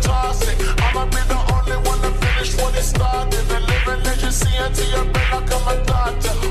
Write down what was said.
the. I'ma be the only one to finish until your brain like I'm a doctor.